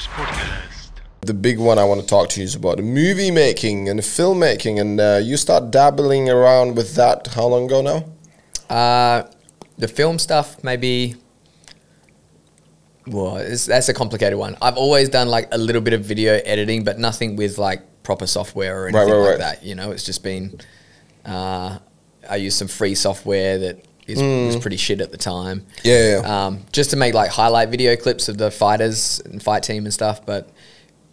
Renars Podcast. The big one I want to talk to you is about the movie making and filmmaking, and uh, you start dabbling around with that. How long ago now? Uh, the film stuff, maybe. Well, it's, that's a complicated one. I've always done like a little bit of video editing, but nothing with like proper software or anything right, like right. that. You know, it's just been. Uh, I use some free software that is, was pretty shit at the time. Mm. Yeah, yeah. Um, just to make like highlight video clips of the fighters and fight team and stuff. But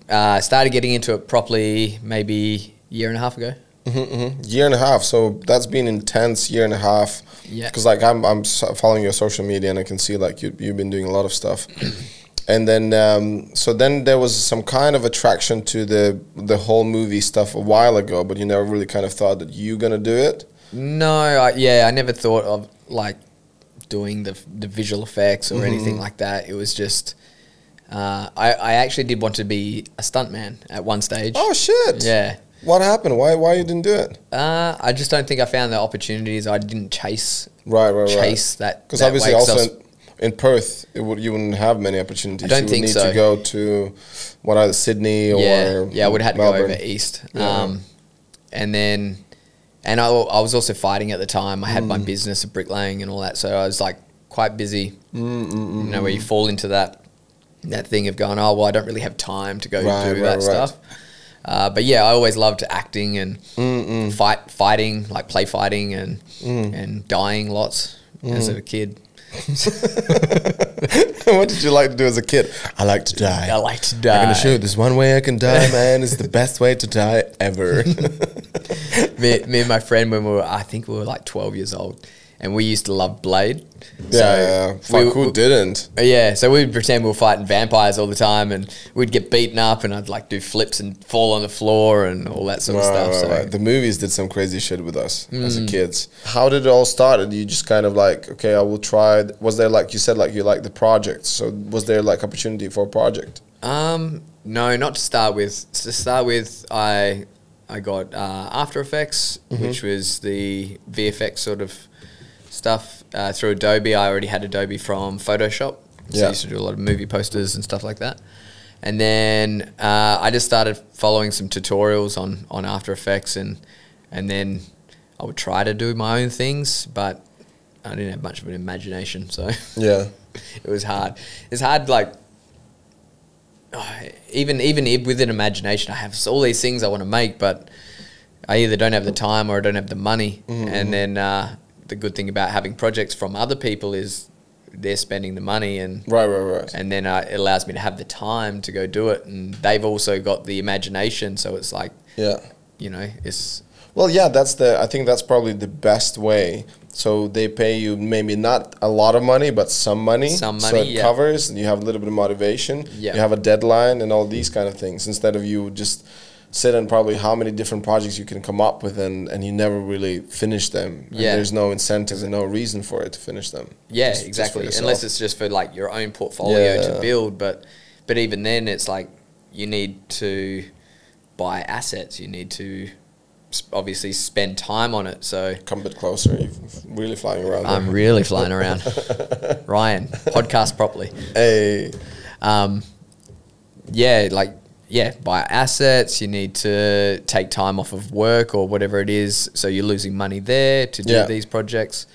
uh, started getting into it properly maybe a year and a half ago. year and a half. So that's been intense year and a half. Yeah. Because like I'm I'm following your social media and I can see like you you've been doing a lot of stuff. and then um, so then there was some kind of attraction to the the whole movie stuff a while ago, but you never really kind of thought that you're gonna do it. No, I, yeah, I never thought of like doing the the visual effects or Mm-hmm. anything like that. It was just uh, I I actually did want to be a stuntman at one stage. Oh shit! Yeah. What happened? Why why you didn't do it? Uh, I just don't think I found the opportunities. I didn't chase Right, right, right. chase that Because obviously, also in, in Perth, it would you wouldn't have many opportunities. I don't you would think need so. to go to what either Sydney or yeah, yeah, I would have had to Melbourne. go over east. Yeah. Um, and then, and I, I was also fighting at the time. I had Mm. my business of bricklaying and all that, so I was like quite busy. Mm, you know, where you fall into that that thing of going, oh well, I don't really have time to go Right, do right, that right. stuff. Uh, but yeah, I always loved acting and Mm, fight, fighting, like play fighting and Mm. and dying lots as a kid. what did you like to do as a kid? I like to die. I like to die. I'm gonna show you this one way I can die, man. It's the best way to die ever. me, me and my friend when we were, I think we were like twelve years old, and we used to love Blade. yeah, yeah. Fuck, we- who we- didn't? Uh, Yeah, so we'd pretend we were fighting vampires all the time, and we'd get beaten up, and I'd like do flips and fall on the floor and all that sort of stuff. right, so right. The movies did some crazy shit with us as Mm. kids. How did it all start? Did you just kind of like, okay, I will try? Was there like you said, like you like the project? So was there like opportunity for a project? Um, no, not to start with. To start with, I I got uh, After Effects, Mm-hmm. which was the VFX sort of stuff uh, through Adobe. I already had Adobe from Photoshop, so Yeah. I used to do a lot of movie posters and stuff like that. And then uh, I just started following some tutorials on on After Effects, and and then I would try to do my own things, but I didn't have much of an imagination, so. Yeah. it was hard. It's hard, like oh, even even with an imagination, I have all these things I want to make, but I either don't have the time or I don't have the money. Mm-hmm. And then uh, the good thing about having projects from other people is they're spending the money and. Right, right, right. And then uh, it allows me to have the time to go do it, and they've also got the imagination. So it's like, yeah. you know, it's Well, yeah, that's the. I think that's probably the best way. So they pay you maybe not a lot of money, but some money. Some money, So it yeah. covers, and you have a little bit of motivation. Yeah. You have a deadline and all these kind of things instead of you just sit on probably how many different projects you can come up with and, and you never really finish them. And Yeah. there's no incentives and no reason for it to finish them. Yeah, Just- just exactly. yourself. Unless it's just for like your own portfolio Yeah. to build, but but even then, it's like you need to buy assets. You need to obviously spend time on it. So Come a bit closer. You're really flying around. I'm there. really flying around. Ryan, podcast properly. Hey. Um, yeah, like yeah, buy assets. You need to take time off of work or whatever it is. So you're losing money there to do Yeah. these projects.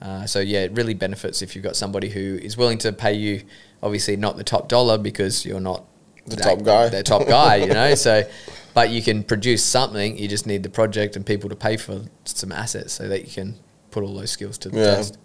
Uh, so yeah, it really benefits if you've got somebody who is willing to pay you. Obviously, not the top dollar because you're not The top guy. The top guy, you know. So, but you can produce something. You just need the project and people to pay for some assets so that you can put all those skills to the Yeah, test.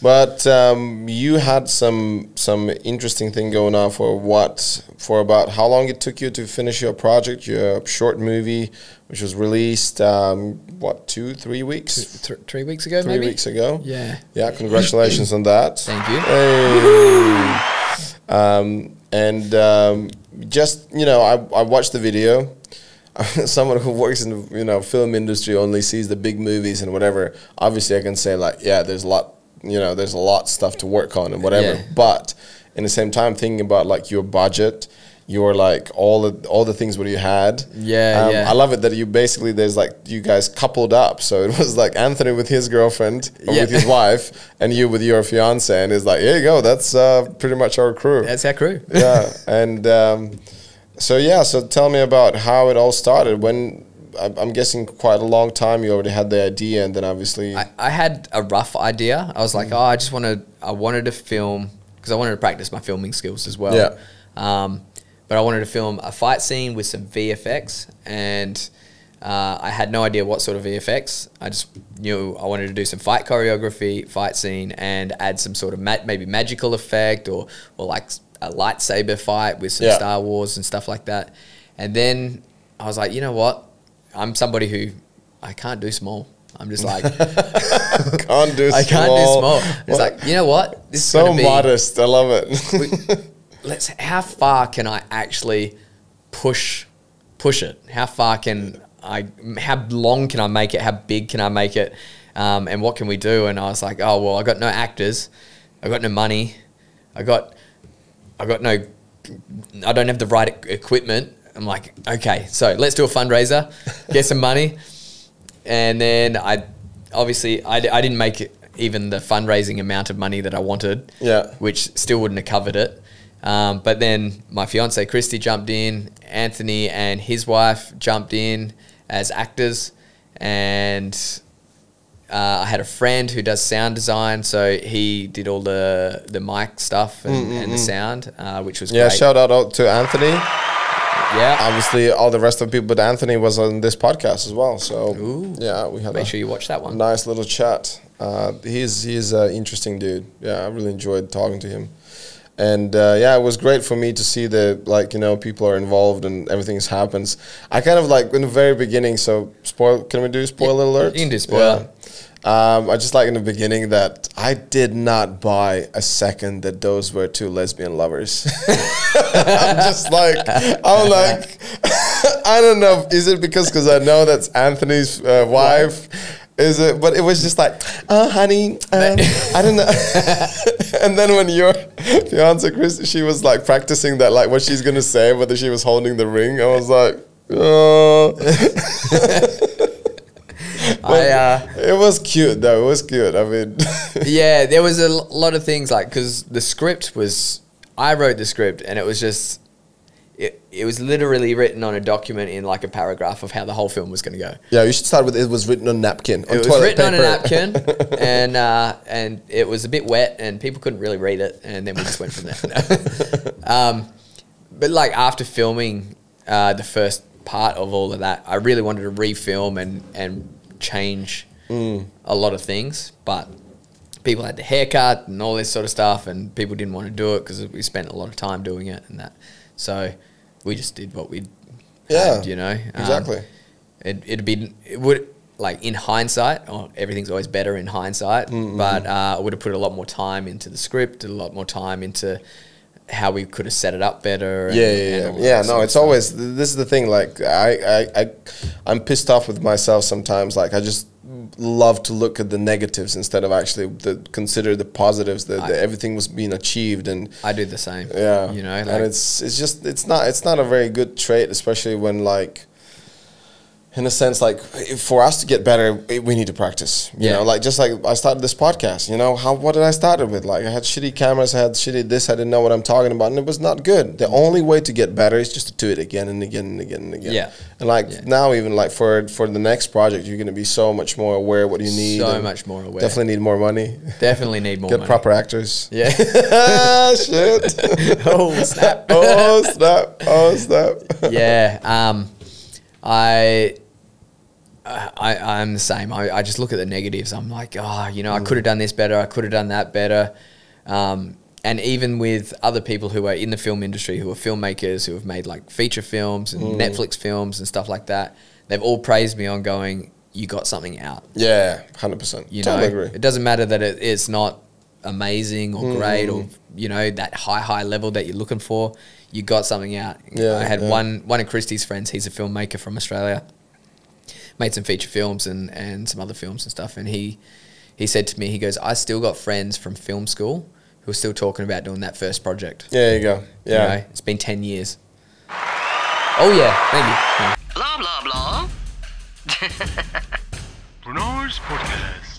but um, you had some some interesting thing going on for what for about how long it took you to finish your project, your short movie, which was released um, what two three weeks Th- three weeks ago, three maybe. weeks ago. Yeah. Yeah, congratulations on that. Thank you. Hey. Um, and um, just you know, I I watched the video. Someone who works in the you know film industry only sees the big movies and whatever. Obviously, I can say like, yeah, there's a lot. You know, there's a lot stuff to work on and whatever. Yeah. But in the same time, thinking about like your budget, you were like all the all the things what you had. Yeah, um, yeah. I love it that you basically there's like you guys coupled up. So it was like Anthony with his girlfriend or Yeah. with his wife, and you with your fiance, and it's like here you go. That's uh, pretty much our crew. That's our crew. yeah, and um, so yeah. So tell me about how it all started. When I- I'm guessing quite a long time you already had the idea, and then obviously I, I had a rough idea. I was like, Mm. oh, I just wanted, I wanted to film because I wanted to practice my filming skills as well. Yeah. Um, but I wanted to film a fight scene with some VFX, and uh, I had no idea what sort of VFX. I just knew I wanted to do some fight choreography, fight scene, and add some sort of ma- maybe magical effect or or like a lightsaber fight with some Yeah. Star Wars and stuff like that. And then I was like, you know what? I'm somebody who I can't do small. I'm just like can't do. I can't do small. It's What? like you know what? This is so be, modest. I love it. let's how far can I actually push push it? How far can I how long can I make it? How big can I make it? Um, and what can we do? And I was like, oh well, I got no actors, I got no money, I got I got no I don't have the right equipment. I'm like, okay, so let's do a fundraiser, get some money, and then I obviously I didn't make even the fundraising amount of money that I wanted Yeah. which still wouldn't have covered it. Um, but then my fiance Christy jumped in, Anthony and his wife jumped in as actors, and uh, I had a friend who does sound design, so he did all the the mic stuff and, and the sound, uh, which was Mm, yeah, great. shout out out to Anthony. yeah, Obviously, all the rest of the people, but Anthony was on this podcast as well. So Ooh. yeah, we had make a sure you watch that one. nice little chat. Uh, he's he's an interesting dude. Yeah, I really enjoyed talking to him. And uh, yeah, it was great for me to see that like you know people are involved and everything happens. I kind of like in the very beginning. So spoil. Can we do spoiler Yeah, alert? you can do spoiler. Um, I just like in the beginning that I did not buy a second that those were two lesbian lovers. I'm just like, I'm like, I don't know. Is it because because I know that's Anthony's uh, wife? Is it? But it was just like, oh, honey, um, I don't know. and then when your fiance Chris, she was like practicing that, like what she's gonna say, whether she was holding the ring. I was like, oh. I, uh, it was cute though. It was cute. I mean, yeah, there was a lot of things like because the script was I wrote the script and it was just it, it was literally written on a document in like a paragraph of how the whole film was going to go. yeah, you should start with it was written on napkin. On it was written on a napkin and uh, and it was a bit wet and people couldn't really read it and then we just went from there. um, but like after filming uh, the first part of all of that, I really wanted to refilm and and change Mm. a lot of things, but people had the haircut and all this sort of stuff, and people didn't want to do it because we spent a lot of time doing it and that. So we just did what we Yeah, had, you know. Um, exactly. it, it'd be it would like in hindsight oh, everything's always better in hindsight Mm-hmm. but uh, i would have put a lot more time into the script a lot more time into how we could have set it up better and- Yeah, yeah, yeah. Yeah, no, it's always this is the thing. Like I, I, I, I'm pissed off with myself sometimes. Like I just love to look at the negatives instead of actually the consider the positives. That that everything was being achieved and i do the same yeah, you know and it's it's just it's not it's not a very good trait, especially when like. In a sense, like for us to get better, we need to practice. You Yeah. know, like just like I started this podcast. You know, how what did I start it with? Like I had shitty cameras, I had shitty this. I didn't know what I'm talking about, and it was not good. The only way to get better is just to do it again and again and again and again. Yeah. And like Yeah. now, even like for for the next project, you're gonna be so much more aware what you need. so much more aware Definitely need more money. definitely need more Get money. proper actors. yeah Shit. oh snap oh snap! Oh snap! yeah um i I, I'm the same. I, I just look at the negatives. I'm like, oh, you know, I mm. could have done this better. I could have done that better. Um, and even with other people who are in the film industry, who are filmmakers, who have made like feature films and mm. Netflix films and stuff like that, they've all praised me on going, you got something out. Yeah, hundred percent. You Totally know, agree. it doesn't matter that it, it's not amazing or mm. great or you know that high high level that you're looking for. You got something out. Yeah, I had yeah. one one of Christie's friends. He's a filmmaker from Australia. Made some feature films and and some other films and stuff. And he he said to me, he goes, I still got friends from film school who are still talking about doing that first project. Yeah, there you go. You Yeah, know, it's been ten years. Oh yeah, thank you. Blah blah blah. Renars podcast.